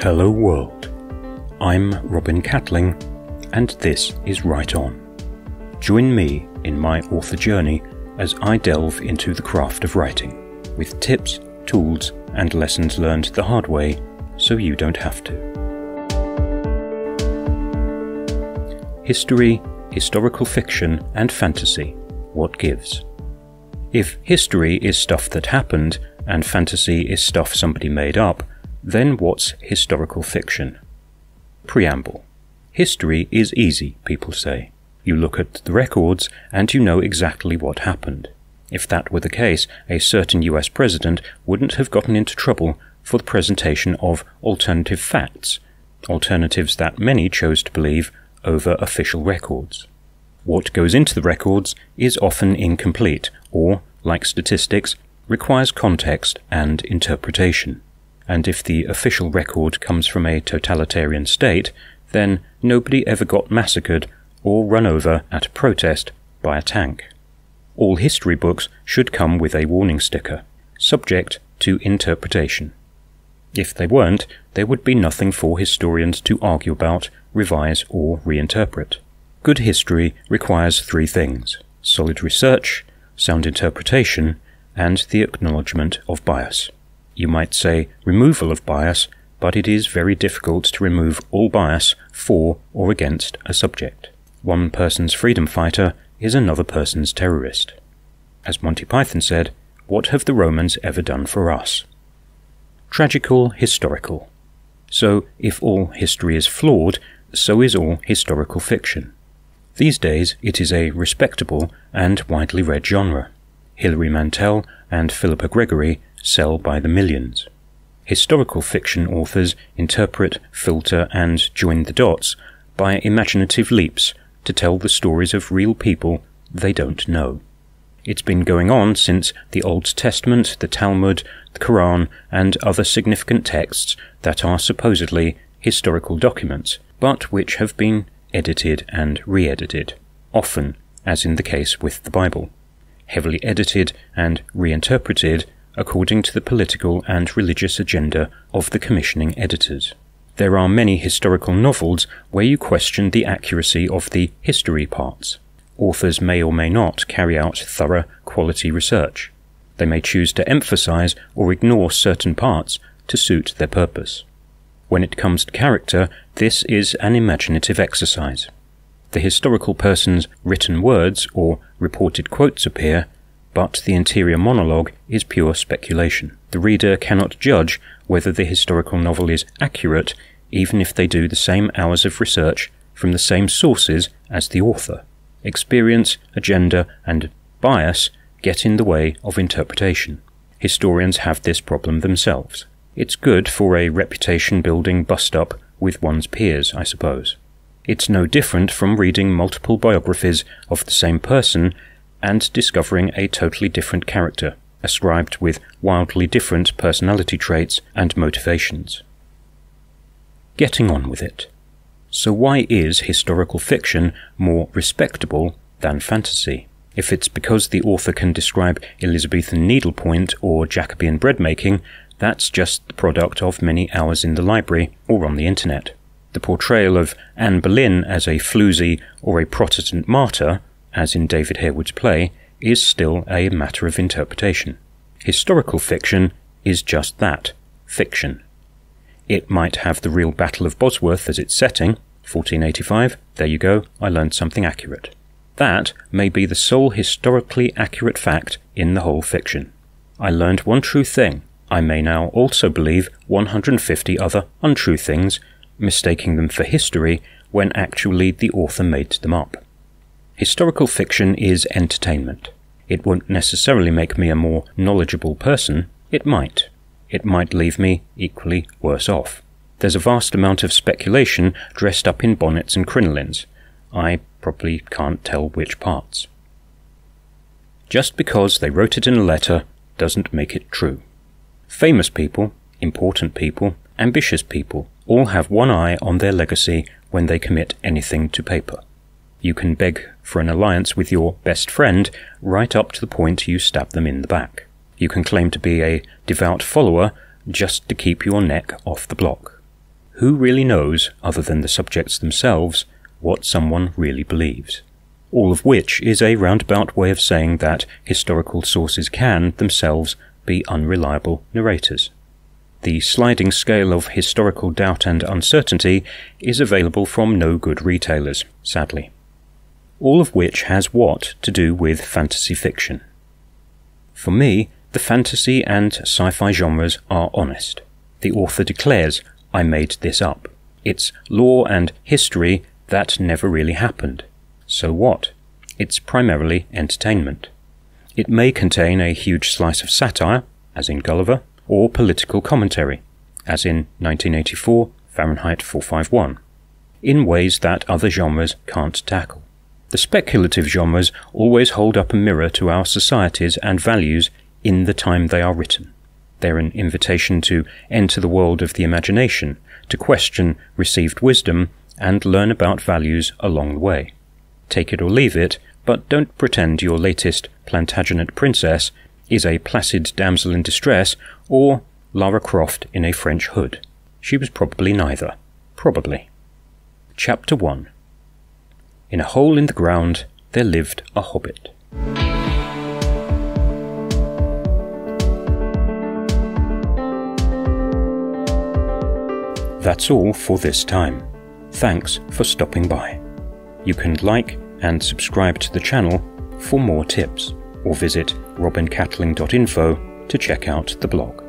Hello World. I'm Robin Catling, and this is Write On. Join me in my author journey as I delve into the craft of writing, with tips, tools, and lessons learned the hard way so you don't have to. History, historical fiction, and fantasy. What gives? If history is stuff that happened, and fantasy is stuff somebody made up, then what's historical fiction? Preamble. History is easy, people say. You look at the records and you know exactly what happened. If that were the case, a certain US president wouldn't have gotten into trouble for the presentation of alternative facts, alternatives that many chose to believe over official records. What goes into the records is often incomplete or, like statistics, requires context and interpretation and if the official record comes from a totalitarian state, then nobody ever got massacred or run over at a protest by a tank. All history books should come with a warning sticker, subject to interpretation. If they weren't, there would be nothing for historians to argue about, revise, or reinterpret. Good history requires three things solid research, sound interpretation, and the acknowledgement of bias you might say removal of bias, but it is very difficult to remove all bias for or against a subject. One person's freedom fighter is another person's terrorist. As Monty Python said, what have the Romans ever done for us? Tragical historical. So, if all history is flawed, so is all historical fiction. These days, it is a respectable and widely read genre. Hilary Mantel and Philippa Gregory sell by the millions. Historical fiction authors interpret, filter, and join the dots by imaginative leaps to tell the stories of real people they don't know. It's been going on since the Old Testament, the Talmud, the Quran, and other significant texts that are supposedly historical documents, but which have been edited and re edited, often, as in the case with the Bible, heavily edited and reinterpreted according to the political and religious agenda of the commissioning editors. There are many historical novels where you question the accuracy of the history parts. Authors may or may not carry out thorough quality research. They may choose to emphasize or ignore certain parts to suit their purpose. When it comes to character, this is an imaginative exercise. The historical person's written words or reported quotes appear, but the interior monologue is pure speculation. The reader cannot judge whether the historical novel is accurate even if they do the same hours of research from the same sources as the author. Experience, agenda, and bias get in the way of interpretation. Historians have this problem themselves. It's good for a reputation building bust up with one's peers, I suppose. It's no different from reading multiple biographies of the same person and discovering a totally different character, ascribed with wildly different personality traits and motivations. Getting on with it. So, why is historical fiction more respectable than fantasy? If it's because the author can describe Elizabethan needlepoint or Jacobean bread making, that's just the product of many hours in the library or on the internet. The portrayal of Anne Boleyn as a floozy or a Protestant martyr as in David Harewood's play, is still a matter of interpretation. Historical fiction is just that fiction. It might have the real Battle of Bosworth as its setting, 1485, there you go, I learned something accurate. That may be the sole historically accurate fact in the whole fiction. I learned one true thing. I may now also believe 150 other untrue things, mistaking them for history when actually the author made them up. Historical fiction is entertainment. It won't necessarily make me a more knowledgeable person. It might. It might leave me equally worse off. There's a vast amount of speculation dressed up in bonnets and crinolines. I probably can't tell which parts. Just because they wrote it in a letter doesn't make it true. Famous people, important people, ambitious people all have one eye on their legacy when they commit anything to paper. You can beg for an alliance with your best friend right up to the point you stab them in the back. You can claim to be a devout follower just to keep your neck off the block. who really knows, other than the subjects themselves, what someone really believes? All of which is a roundabout way of saying that historical sources can, themselves, be unreliable narrators. The sliding scale of historical doubt and uncertainty is available from no good retailers, sadly. All of which has what to do with fantasy fiction. For me, the fantasy and sci fi genres are honest. The author declares, I made this up. It's lore and history that never really happened. So what? It's primarily entertainment. It may contain a huge slice of satire, as in Gulliver, or political commentary, as in 1984 Fahrenheit 451, in ways that other genres can't tackle. The speculative genres always hold up a mirror to our societies and values in the time they are written. They're an invitation to enter the world of the imagination, to question received wisdom, and learn about values along the way. Take it or leave it, but don't pretend your latest Plantagenet princess is a placid damsel in distress or Lara Croft in a French hood. She was probably neither. Probably. Chapter 1 In a hole in the ground there lived a hobbit. That's all for this time. Thanks for stopping by. You can like and subscribe to the channel for more tips, or visit robincatling.info to check out the blog.